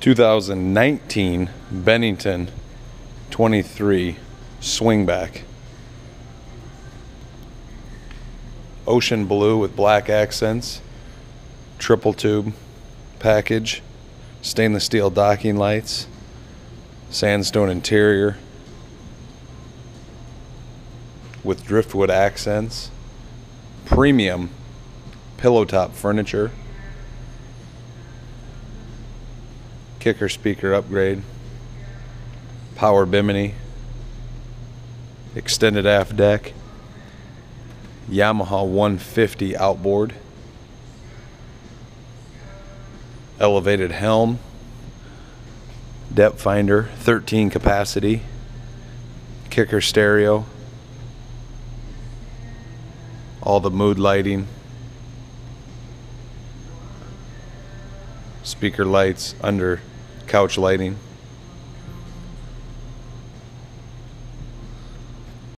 2019 Bennington 23 swingback. Ocean blue with black accents, triple tube package, stainless steel docking lights, sandstone interior with driftwood accents, premium pillow top furniture, kicker speaker upgrade, power bimini, extended aft deck, Yamaha 150 outboard, elevated helm, depth finder, 13 capacity, kicker stereo, all the mood lighting, speaker lights under couch lighting.